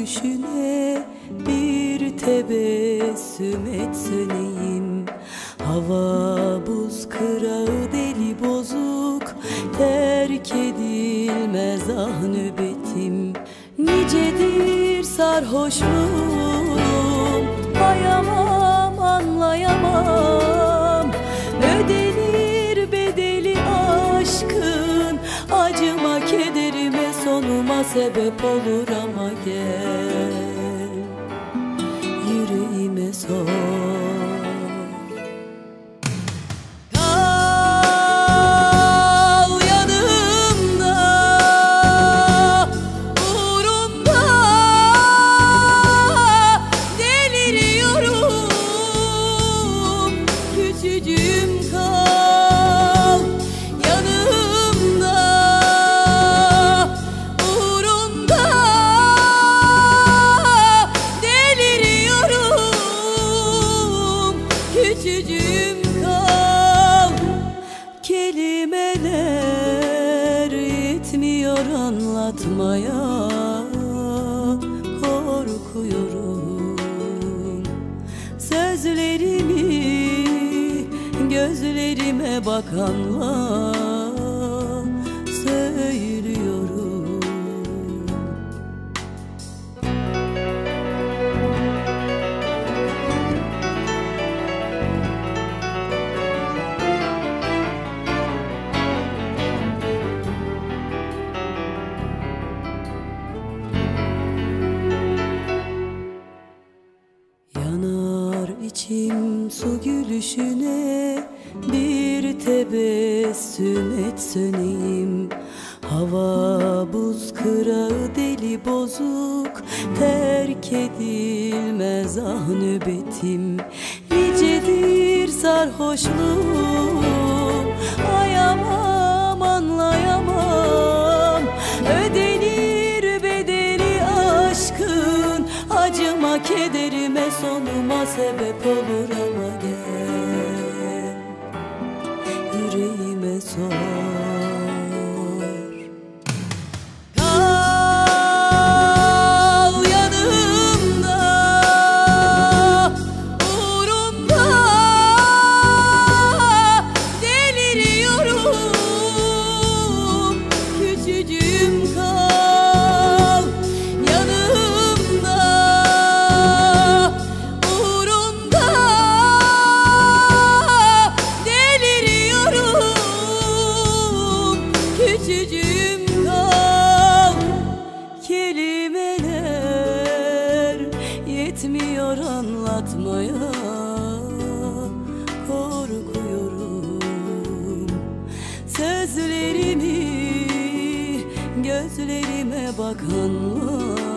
gülüşüne bir tebessüm etseneyim Hava buz kırağı deli bozuk terk edilmez ah nöbetim. Nicedir sarhoşluğum bayamam anlayamam. Sebep olur ama gel. Yüreğime sor gözlerime bakanla Söylüyorum İçim su gülüşüne Bir tebessüm et söneyim Hava buz kırağı deli bozuk Terk edilmez ah nöbetim. Nicedir sarhoşluğum Ayamam anlayamam. Ödenir bedeli aşkın Acıma kederime sonuma sebep olur ama gel. Yüreğime sor anlatmaya Korkuyorum. Sözlerimi gözlerime bakanlar